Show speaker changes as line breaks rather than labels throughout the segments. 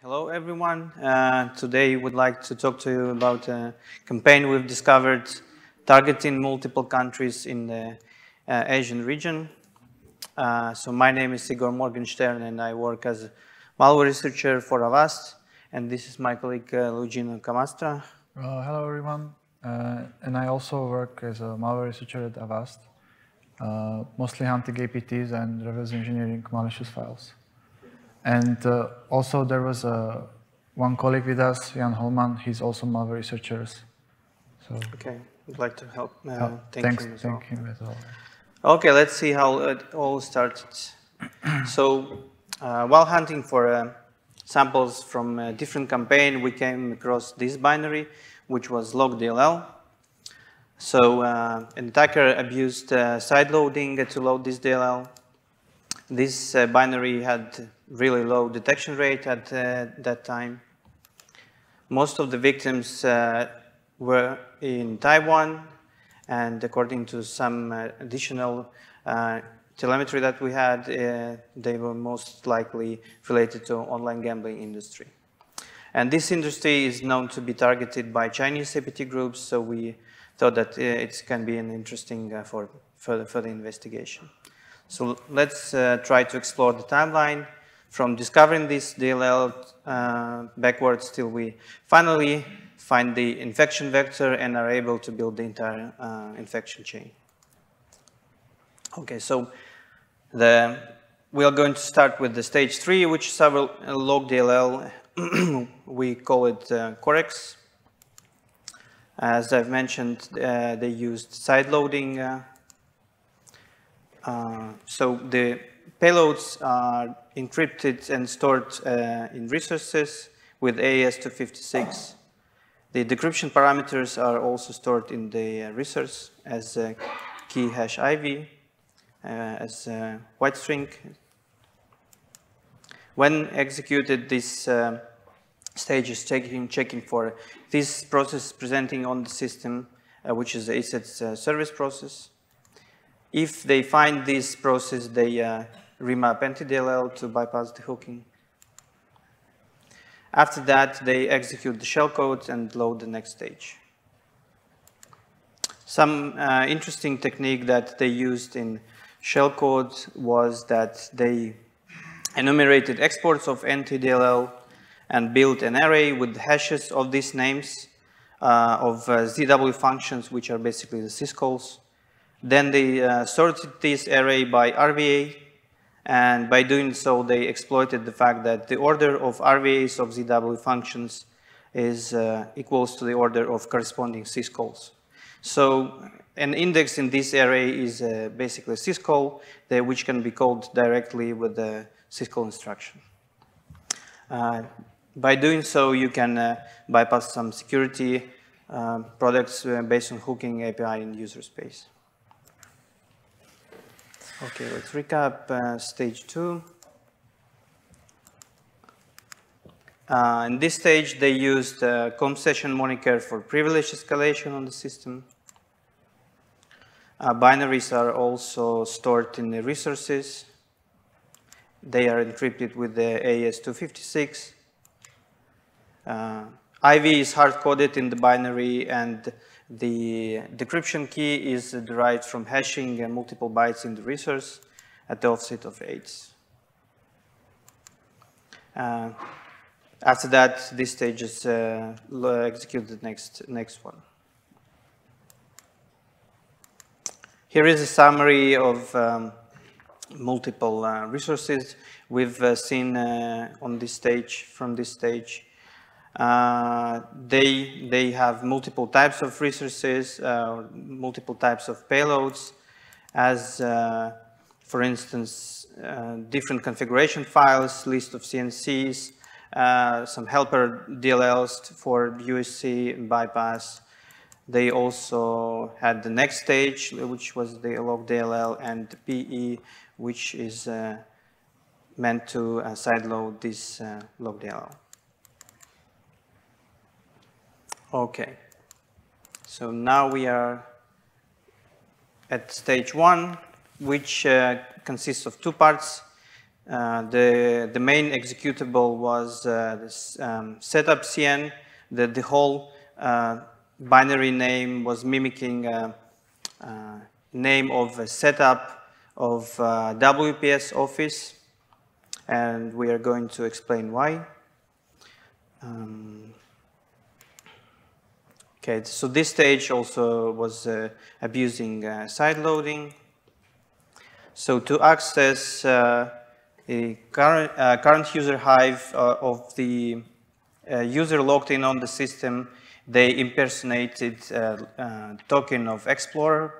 Hello, everyone. Uh, today, we'd like to talk to you about a campaign we've discovered targeting multiple countries in the uh, Asian region. Uh, so my name is Igor Morgenstern, and I work as a malware researcher for Avast. And this is my colleague, uh, Luigino Camastra.
Uh, hello, everyone. Uh, and I also work as a malware researcher at Avast, uh, mostly hunting APTs and reverse engineering malicious files. And uh, also there was uh, one colleague with us, Jan Holman. He's also malware researcher.
So okay, I'd like to help. Uh. Thank
Thanks,
him as
thank
well.
him as well.
Okay, let's see how it all started. so uh, while hunting for uh, samples from a different campaign, we came across this binary, which was logdll. So uh, an attacker abused uh, sideloading to load this DLL. This uh, binary had really low detection rate at uh, that time. Most of the victims uh, were in Taiwan, and according to some uh, additional uh, telemetry that we had, they were most likely related to online gambling industry. And this industry is known to be targeted by Chinese APT groups, so we thought that it can be an interesting uh, for further, further investigation. So let's uh, try to explore the timeline from discovering this DLL uh, backwards till we finally find the infection vector and are able to build the entire uh, infection chain. Okay, so the, we are going to start with the stage three, which is our log DLL. we call it uh, Corex. As I've mentioned, uh, they used side loading. Uh, so the payloads are encrypted and stored uh, in resources with AES-256. The decryption parameters are also stored in the uh, resource as a key hash IV, uh, as a white string. When executed, this uh, stage is checking, checking for this process presenting on the system, which is the ESET's uh, service process. If they find this process, they uh, remap NTDLL to bypass the hooking. After that, they execute the shellcode and load the next stage. Some uh, interesting technique that they used in shellcode was that they enumerated exports of NTDLL and built an array with hashes of these names uh, of uh, ZW functions, which are basically the syscalls. Then they uh, sorted this array by RVA, and by doing so, they exploited the fact that the order of RVAs of ZW functions is uh, equals to the order of corresponding syscalls. So an index in this array is uh, basically a syscall, which can be called directly with the syscall instruction. Uh, by doing so, you can uh, bypass some security uh, products uh, based on hooking API in user space. Okay, let's recap uh, stage two. Uh, in this stage, they used uh, com session moniker for privilege escalation on the system. Uh, binaries are also stored in the resources. They are encrypted with the AES-256. Uh, IV is hard-coded in the binary and the decryption key is derived from hashing multiple bytes in the resource at the offset of 8. Uh, after that, this stage is uh, execute the next, next one. Here is a summary of um, multiple uh, resources we've uh, seen uh, on this stage, from this stage. Uh, they, they have multiple types of resources, uh, multiple types of payloads, as, uh, for instance, uh, different configuration files, list of CNCs, uh, some helper DLLs for UAC bypass. They also had the next stage, which was the log DLL, and PE, which is meant to sideload this log DLL. Okay, so now we are at stage one, which uh, consists of two parts. Uh, the, the main executable was uh, this um, setup CN. The, the whole uh, binary name was mimicking uh, name of a setup of WPS Office, and we are going to explain why. Um, okay, so this stage also was uh, abusing uh, side loading. So to access uh, the current, uh, current user hive uh, of the uh, user logged in on the system, they impersonated token of Explorer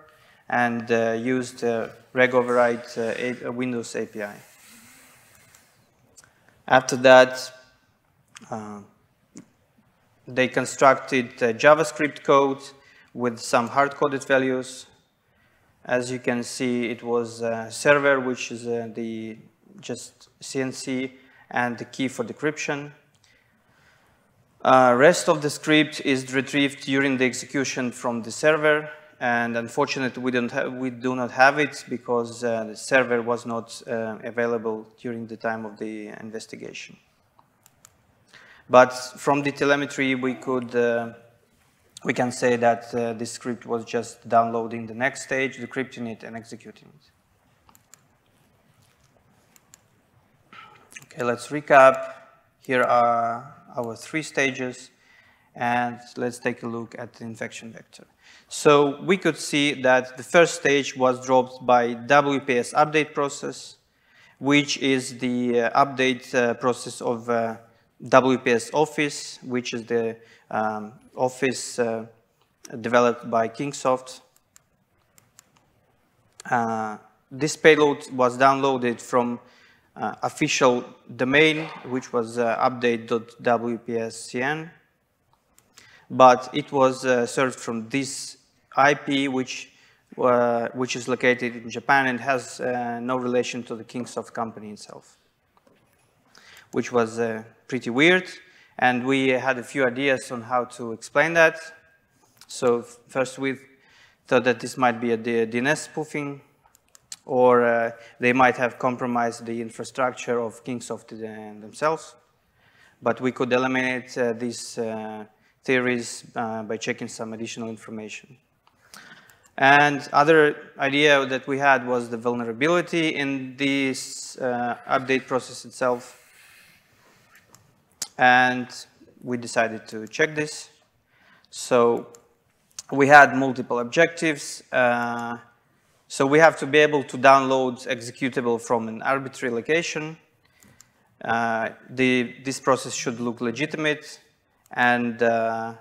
and used reg override Windows API. After that, uh, they constructed JavaScript code with some hard-coded values. As you can see, it was a server, which is uh, the just CNC and the key for decryption. Uh, rest of the script is retrieved during the execution from the server, and unfortunately, we don't have, we do not have it because uh, the server was not uh, available during the time of the investigation. But from the telemetry, we could uh, we can say that uh, this script was just downloading the next stage, decrypting it, and executing it. Okay, let's recap. Here are our three stages, and let's take a look at the infection vector. So we could see that the first stage was dropped by WPS update process, which is the uh, update uh, process of uh, WPS Office, which is the um, office uh, developed by Kingsoft. Uh, this payload was downloaded from uh, official domain, which was uh, update.wpscn, but it was uh, served from this IP, which uh, which is located in Japan and has no relation to the Kingsoft company itself, which was pretty weird. And we had a few ideas on how to explain that. So first we thought that this might be a DNS spoofing, or uh, they might have compromised the infrastructure of Kingsoft themselves. But we could eliminate uh, these uh, theories uh, by checking some additional information. And other idea that we had was the vulnerability in this uh, update process itself. And we decided to check this. So we had multiple objectives. Uh, so we have to be able to download executable from an arbitrary location. Uh, the, this process should look legitimate, and uh,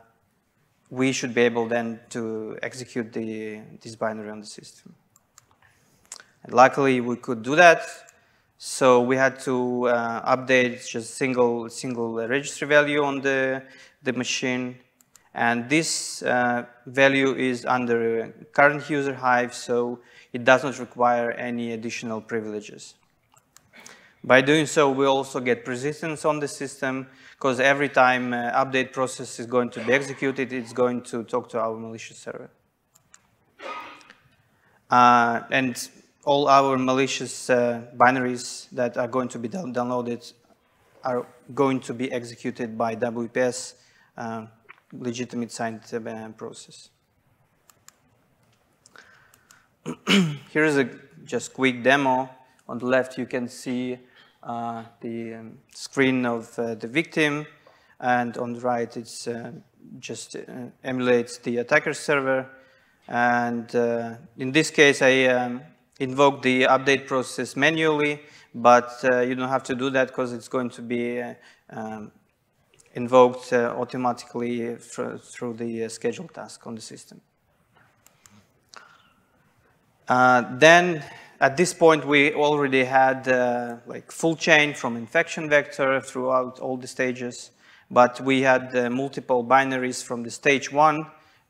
we should be able then to execute the, this binary on the system. And luckily, we could do that. So we had to uh, update just single single registry value on the the machine, and this uh, value is under current user hive, so it does not require any additional privileges. By doing so, we also get persistence on the system because every time uh, update process is going to be executed, it's going to talk to our malicious server. Uh, and all our malicious uh, binaries that are going to be downloaded are going to be executed by WPS uh, legitimate signed uh, process. Here is a just quick demo. On the left, you can see uh, the um, screen of uh, the victim, and on the right, it's uh, just emulates the attacker server. And in this case, I um, invoke the update process manually, but uh, you don't have to do that because it's going to be uh, um, invoked uh, automatically through the uh, schedule task on the system. Uh, then at this point we already had uh, like full chain from infection vector throughout all the stages, but we had multiple binaries from the stage one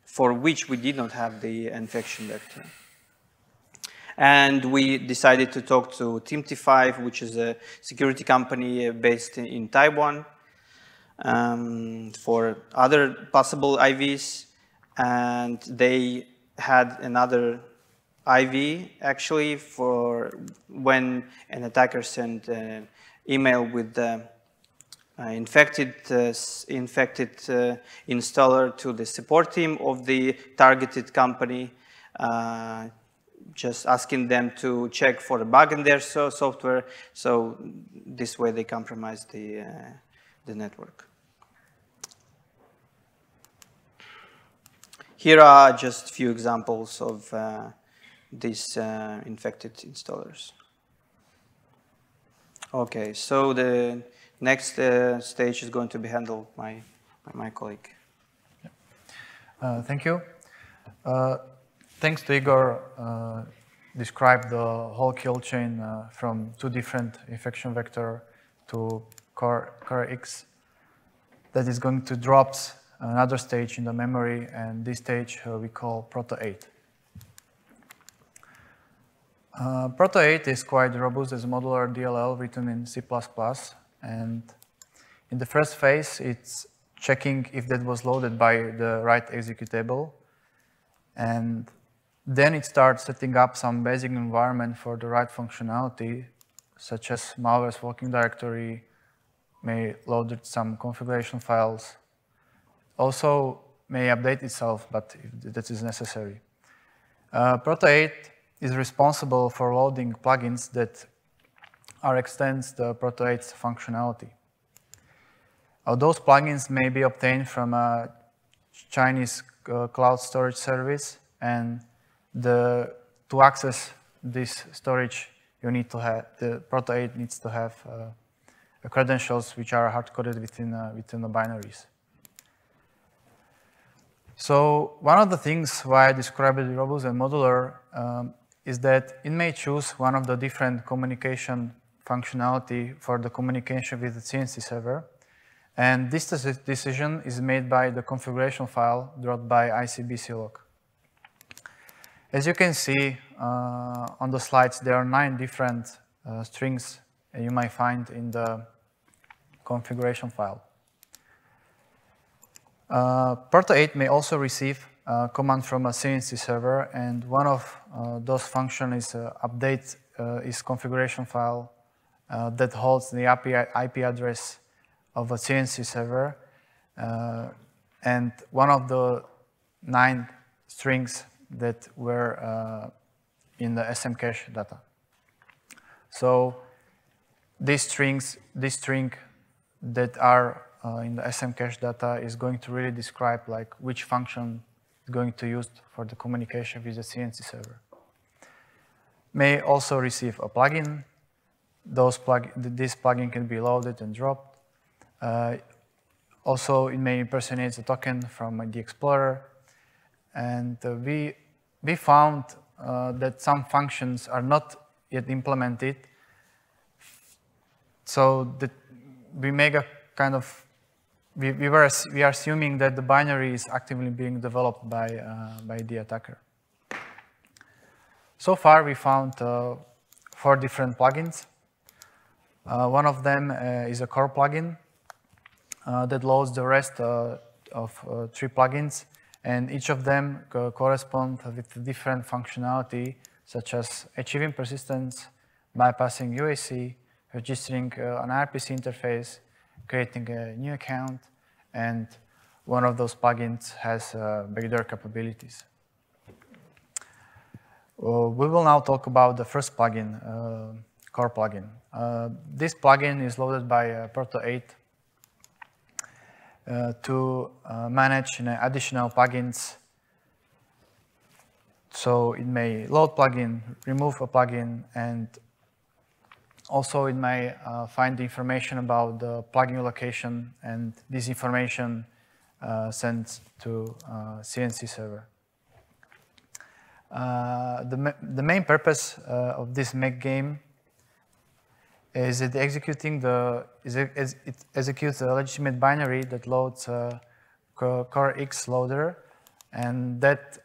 for which we did not have the infection vector. And we decided to talk to TeamT5, which is a security company based in Taiwan, um, for other possible IVs. And they had another IV actually for when an attacker sent an email with the uh, infected uh, infected uh, installer to the support team of the targeted company, uh, just asking them to check for a bug in their so software. So this way they compromise the uh, the network. Here are just few examples of uh, these uh, infected installers. Okay, so the next uh, stage is going to be handled by, by my colleague.
Uh, thank you. Thanks to Igor, uh, described the whole kill chain uh, from two different infection vector to core X that is going to drop another stage in the memory, and this stage uh, we call Proto8. Uh, Proto8 is quite robust as a modular DLL written in C++, and in the first phase, it's checking if that was loaded by the right executable, and then it starts setting up some basic environment for the right functionality, such as malware's working directory, may load some configuration files, also may update itself, but if that is necessary. Uh, Proto8 is responsible for loading plugins that are extends the Proto8's functionality. Uh, those plugins may be obtained from a Chinese uh, cloud storage service, and the, to access this storage, you need to have, the Proto8 needs to have uh, credentials which are hard-coded within, uh, within the binaries. So one of the things why I describe it robust and modular um, is that it may choose one of the different communication functionality for the communication with the CNC server. And this decision is made by the configuration file dropped by ICBClog. As you can see uh, on the slides, there are nine different uh, strings you might find in the configuration file. Uh, Proto8 may also receive a command from a CNC server, and one of uh, those functions is uh, update uh, its configuration file uh, that holds the IP, address of a CNC server, uh, and one of the nine strings that were in the SM cache data. So these strings, this string that are uh, in the SM cache data is going to really describe like which function is going to use for the communication with the CNC server. May also receive a plugin. Those plug this plugin can be loaded and dropped. Uh, also, it may impersonate a token from the Explorer. And uh, we, we found uh, that some functions are not yet implemented. So we make a kind of we, we, were, we are assuming that the binary is actively being developed by, uh, by the attacker. So far, we found uh, four different plugins. Uh, one of them uh, is a core plugin that loads the rest of three plugins, and each of them co correspond with different functionality, such as achieving persistence, bypassing UAC, registering an RPC interface, creating a new account, and one of those plugins has uh, backdoor capabilities. Uh, we will now talk about the first plugin, uh, core plugin. Uh, this plugin is loaded by uh, Proto8 uh, to manage additional plugins. So it may load plugin, remove a plugin, and also, it may uh, find information about the plugin location and this information uh, sent to uh, CNC server. Uh, the, the main purpose uh, of this make game is it executing the is it, it executes a legitimate binary that loads a core X loader, and that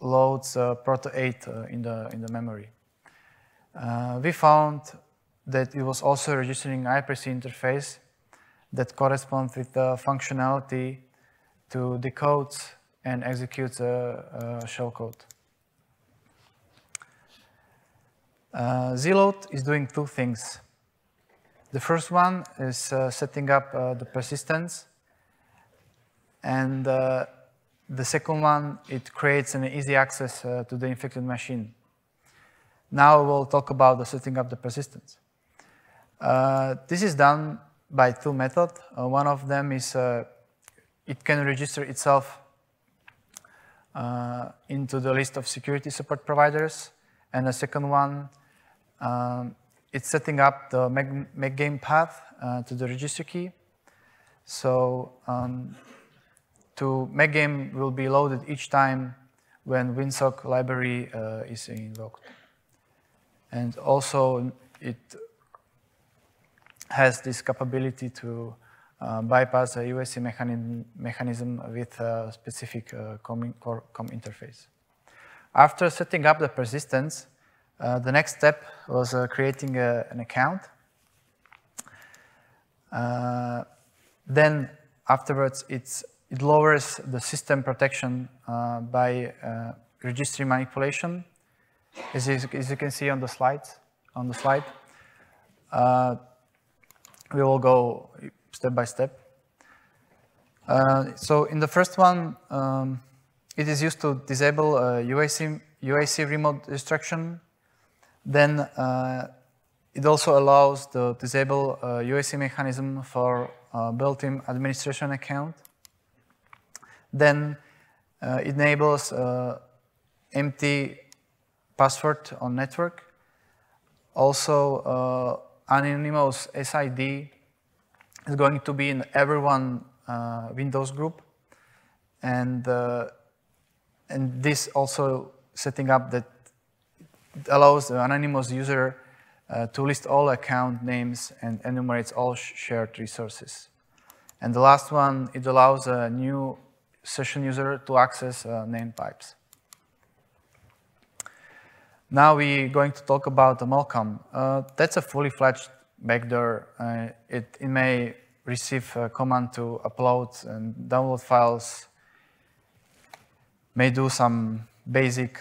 loads Proto8 in the in the memory. we found that it was also registering IPRC interface that corresponds with the functionality to decode and execute a, a shellcode. Uh, zload is doing two things. The first one is uh, setting up uh, the persistence. And uh, the second one, it creates an easy access uh, to the infected machine. Now we'll talk about the setting up the persistence. Uh, this is done by two methods. Uh, one of them is it can register itself into the list of security support providers. And the second one, um, it's setting up the make, game path uh, to the register key. So um, to make game will be loaded each time when WinSock library uh, is invoked. And also it has this capability to uh, bypass a UAC mechanism, mechanism with a specific uh, com, com interface. After setting up the persistence, uh, the next step was uh, creating a, an account. Uh, then afterwards, it lowers the system protection uh, by uh, registry manipulation, as you, as you, can see on the slides. On the slide, we will go step by step. so in the first one, um, it is used to disable UAC, UAC remote destruction then uh, it also allows the disable uh, UAC mechanism for uh, built-in administration account. Then uh, it enables uh, empty password on network. Also, uh, anonymous SID is going to be in everyone Windows group. And, and this also setting up that allows the anonymous user uh, to list all account names and enumerates all sh shared resources. And the last one, it allows a new session user to access uh, name pipes. Now we're going to talk about the Mulcom. Uh, that's a fully fledged backdoor. Uh, it, it, may receive a command to upload and download files, may do some basic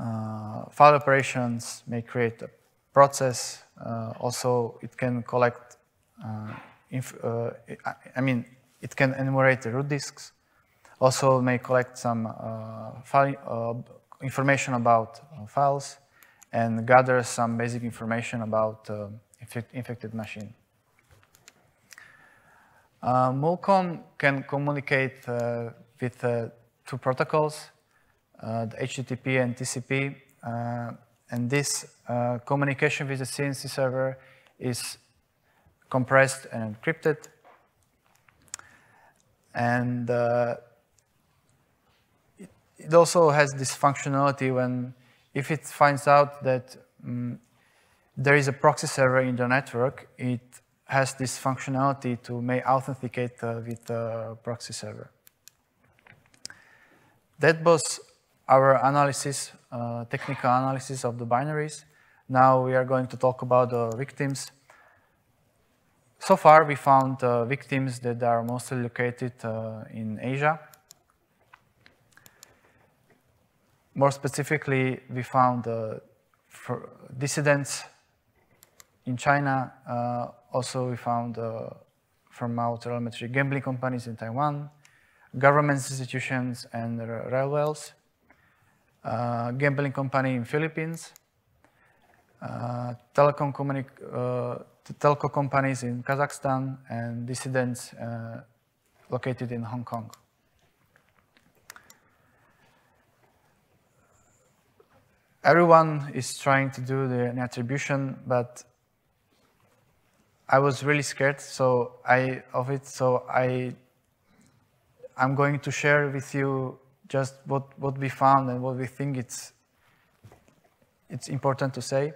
uh, file operations may create a process. Uh, also, it can collect, uh, I mean, it can enumerate the root disks. Also, may collect some file, information about files and gather some basic information about uh, infected machine. Uh, Mulcom can communicate uh, with two protocols. Uh, the HTTP and TCP. Uh, and this uh, communication with the CNC server is compressed and encrypted. And it, it also has this functionality when if it finds out that um, there is a proxy server in the network, it has this functionality to may authenticate uh, with the proxy server. That was our analysis, uh, technical analysis of the binaries. Now we are going to talk about the victims. So far, we found uh, victims that are mostly located uh, in Asia. More specifically, we found uh, dissidents in China. Uh, also, we found uh, from our telemetry gambling companies in Taiwan, government institutions, and railways uh, gambling company in Philippines, uh, telecom, uh, telco companies in Kazakhstan, and dissidents uh, located in Hong Kong. Everyone is trying to do the attribution, but I was really scared so I, of it, so I, I'm going to share with you just what, what we found and what we think it's, it's important to say.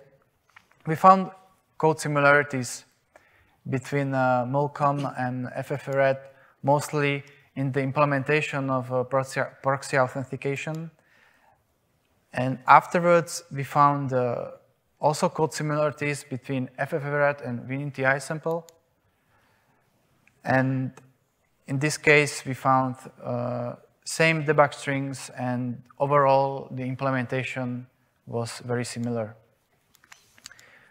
We found code similarities between uh, Mulcom and FFRED, mostly in the implementation of uh, proxy, proxy, authentication. And afterwards, we found uh, also code similarities between FFRED and WinNTI sample. And in this case, we found uh, same debug strings and overall the implementation was very similar.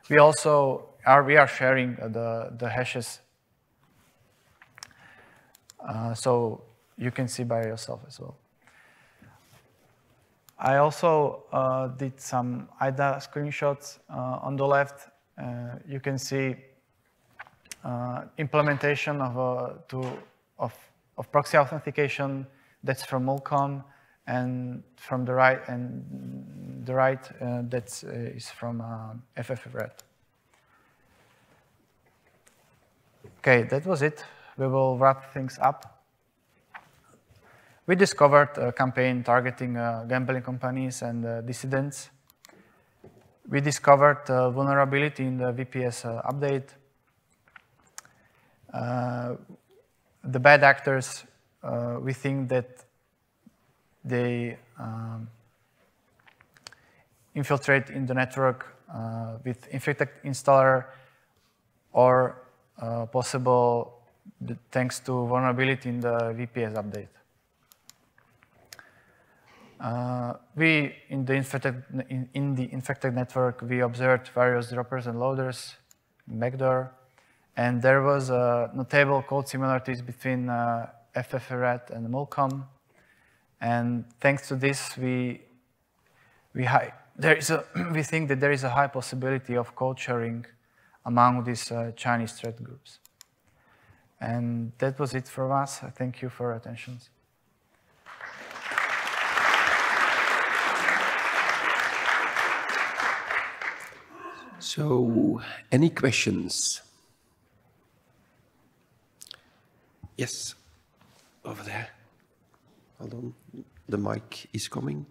We also are, we are sharing the, the hashes. Uh, so you can see by yourself as well. I also uh, did some IDA screenshots uh, on the left. Uh, you can see uh, implementation of, uh, to, of, of proxy authentication that's from Mulcom and from the right and the right uh, that is from uh, FFRed. Okay, that was it. We will wrap things up. We discovered a campaign targeting uh, gambling companies and uh, dissidents. We discovered a vulnerability in the WPS uh, update. Uh, the bad actors, uh, we think that they um, infiltrate in the network uh, with infected installer or possible thanks to vulnerability in the WPS update. Uh, we, in the, infected, in, in, the infected network, we observed various droppers and loaders, backdoor, and there was a notable code similarities between FFRed and Mulcom. And thanks to this, we, we, high, there is a, we think that there is a high possibility of code sharing among these uh, Chinese threat groups. And that was it from us. Thank you for your attention.
So, any questions? Yes, over there. Hold on, the mic is coming.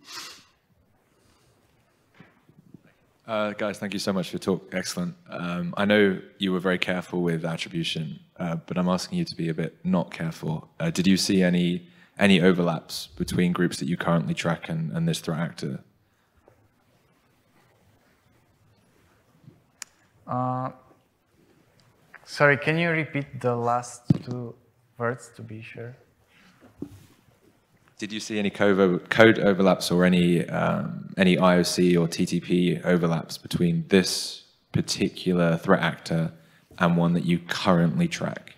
Uh, guys, thank you so much for your talk. Excellent. Um, I know you were very careful with attribution, uh, but I'm asking you to be a bit not careful. Uh, did you see any any overlaps between groups that you currently track and, and this threat actor?
Uh, sorry, can you repeat the last two words to be sure?
Did you see any code overlaps or any um, any IOC or TTP overlaps between this particular threat actor and one that you currently track?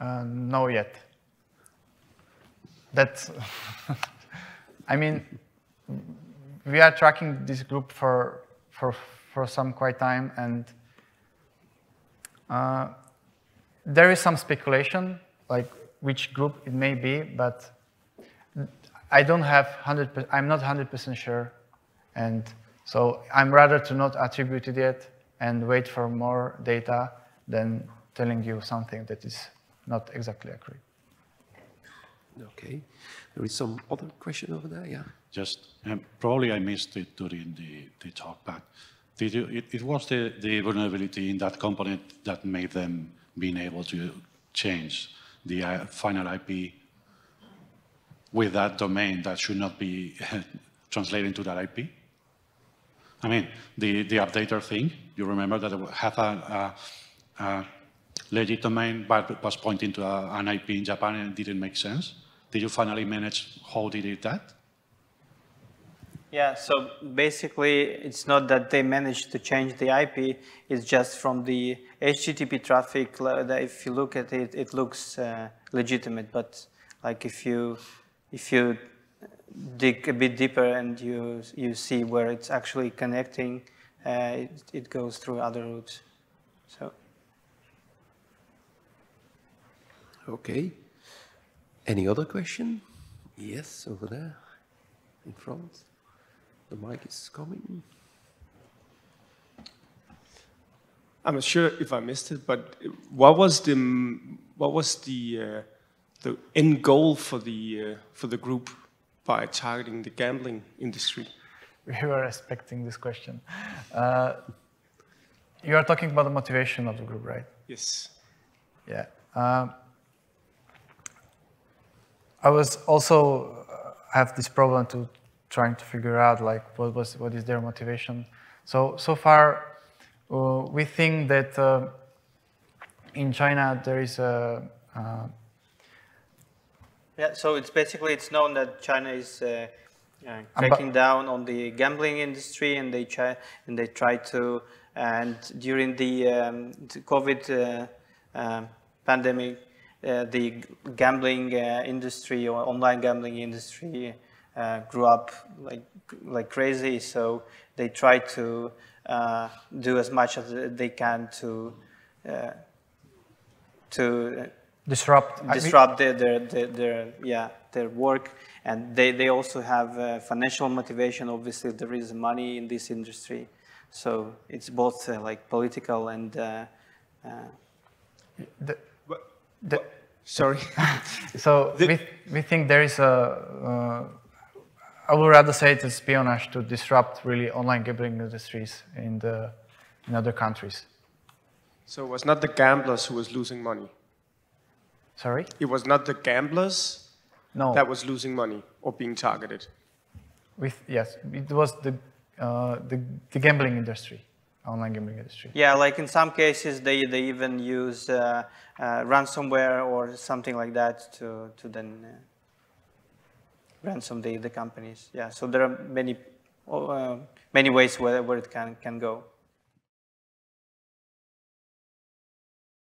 Uh, no yet. That's, I mean, we are tracking this group for for for some quite time, and uh, there is some speculation, like which group it may be, but I don't have 100%, I'm not 100% sure. And so I'm rather to not attribute it yet and wait for more data than telling you something that is not exactly accurate.
Okay. There is some other question over there, yeah?
Just, um, probably I missed it during the, the talk, but did you, it, it was the, the vulnerability in that component that made them being able to change the uh, final IP with that domain that should not be translated into that IP? I mean, the, the updater thing, you remember that it had a, a, a legit domain, but was pointing to a, an IP in Japan and it didn't make sense. Did you finally manage how did it that?
Yeah, so basically it's not that they managed to change the IP, it's just from the HTTP traffic, if you look at it, it looks uh, legitimate, but like if you, if you dig a bit deeper and you, you see where it's actually connecting, uh, it, it goes through other routes. So.
Okay. Any other question? Yes, over there in front. The mic is coming.
I'm not sure if I missed it, but what was the what was the uh, the end goal for the uh, for the group by targeting the gambling industry?
We were expecting this question. Uh, you are talking about the motivation of the group, right?
Yes.
Yeah. Uh, I was also uh, have this problem to trying to figure out like what was what is their motivation. So so far, uh, we think that uh, in China there is a. Uh,
yeah, so it's basically it's known that China is uh,
Um,
cracking down on the gambling industry, and they try and they try to. And during the, um, the COVID uh, um pandemic, uh, the gambling uh, industry or online gambling industry uh, grew up like like crazy. So they try to uh, do as much as they can to uh, to
Disrupt.
Disrupt their, their, their, their, yeah, their work. And they, they also have uh, financial motivation. Obviously, there is money in this industry. So it's both uh, like political and uh, uh,
the-
But-
the-
Sorry.
So
The-
we, we think there is a, uh, I would rather say it's espionage to disrupt really online gambling industries in, the, in other countries.
so it was not the gamblers who was losing money.
Sorry?
It was not the gamblers
No.
that was losing money or being targeted.
With, yes, it was the, uh, the, the gambling industry, online gambling industry.
yeah, like in some cases, they, they even use uh, uh, ransomware or something like that to, to then uh, ransom the, the companies. Yeah, so there are many, uh, many ways where, where it can, can go.